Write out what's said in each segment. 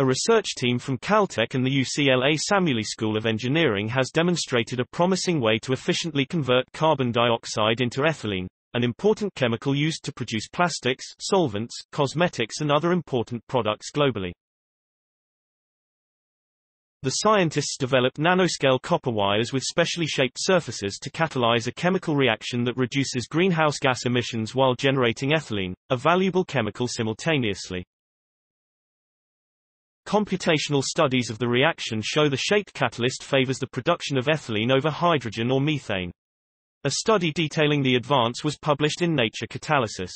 A research team from Caltech and the UCLA Samueli School of Engineering has demonstrated a promising way to efficiently convert carbon dioxide into ethylene, an important chemical used to produce plastics, solvents, cosmetics and other important products globally. The scientists developed nanoscale copper wires with specially shaped surfaces to catalyze a chemical reaction that reduces greenhouse gas emissions while generating ethylene, a valuable chemical simultaneously. Computational studies of the reaction show the shaped catalyst favors the production of ethylene over hydrogen or methane. A study detailing the advance was published in Nature Catalysis.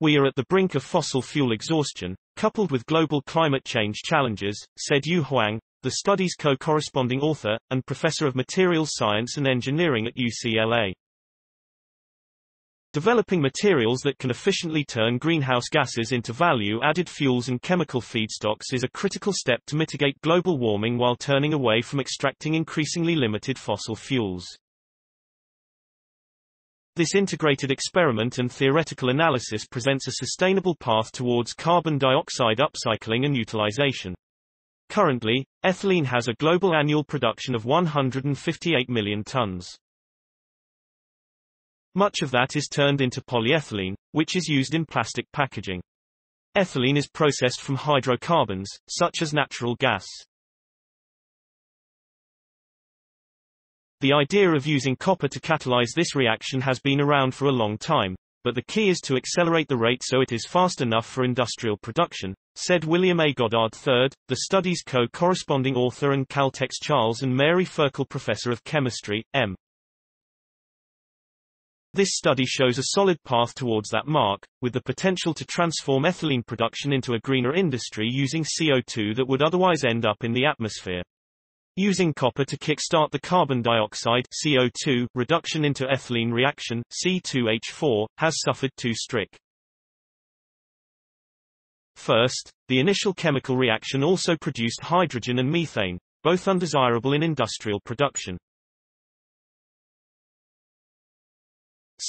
We are at the brink of fossil fuel exhaustion, coupled with global climate change challenges, said Yu Huang, the study's co-corresponding author, and professor of materials science and engineering at UCLA. Developing materials that can efficiently turn greenhouse gases into value-added fuels and chemical feedstocks is a critical step to mitigate global warming while turning away from extracting increasingly limited fossil fuels. This integrated experiment and theoretical analysis presents a sustainable path towards carbon dioxide upcycling and utilization. Currently, ethylene has a global annual production of 158 million tons. Much of that is turned into polyethylene, which is used in plastic packaging. Ethylene is processed from hydrocarbons, such as natural gas. The idea of using copper to catalyze this reaction has been around for a long time, but the key is to accelerate the rate so it is fast enough for industrial production, said William A. Goddard III, the study's co-corresponding author and Caltech's Charles and Mary Ferkel Professor of Chemistry, M. This study shows a solid path towards that mark, with the potential to transform ethylene production into a greener industry using CO2 that would otherwise end up in the atmosphere. Using copper to kickstart the carbon dioxide CO2 reduction into ethylene reaction C2H4 has suffered two strict. First, the initial chemical reaction also produced hydrogen and methane, both undesirable in industrial production.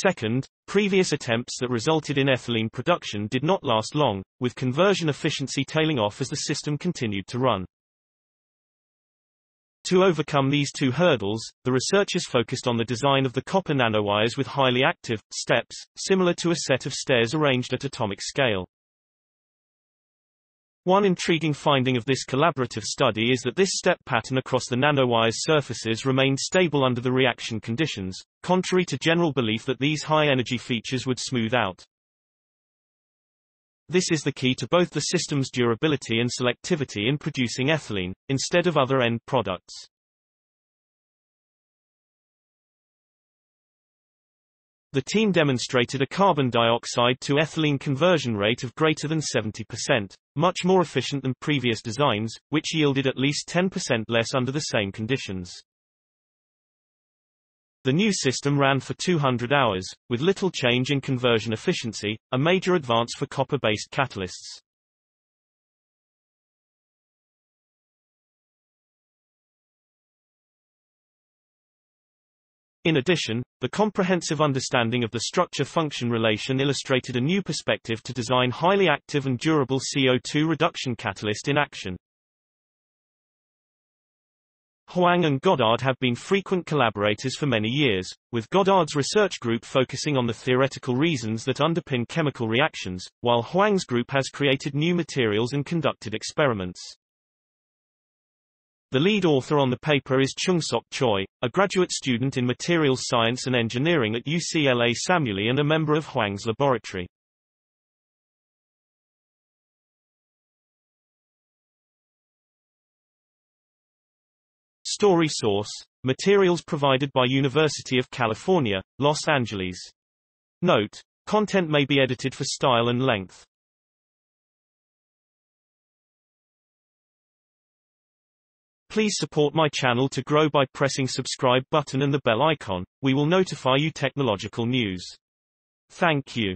Second, previous attempts that resulted in ethylene production did not last long, with conversion efficiency tailing off as the system continued to run. To overcome these two hurdles, the researchers focused on the design of the copper nanowires with highly active, steps, similar to a set of stairs arranged at atomic scale. One intriguing finding of this collaborative study is that this step pattern across the nanowire's surfaces remained stable under the reaction conditions, contrary to general belief that these high-energy features would smooth out. This is the key to both the system's durability and selectivity in producing ethylene, instead of other end products. The team demonstrated a carbon dioxide to ethylene conversion rate of greater than 70%, much more efficient than previous designs, which yielded at least 10% less under the same conditions. The new system ran for 200 hours, with little change in conversion efficiency, a major advance for copper-based catalysts. In addition, the comprehensive understanding of the structure-function relation illustrated a new perspective to design highly active and durable CO2 reduction catalyst in action. Huang and Goddard have been frequent collaborators for many years, with Goddard's research group focusing on the theoretical reasons that underpin chemical reactions, while Huang's group has created new materials and conducted experiments. The lead author on the paper is Chungseok Choi, a graduate student in materials science and engineering at UCLA Samueli and a member of Huang's laboratory. Story source: Materials provided by University of California, Los Angeles. Note: Content may be edited for style and length. Please support my channel to grow by pressing subscribe button and the bell icon. We will notify you technological news. Thank you.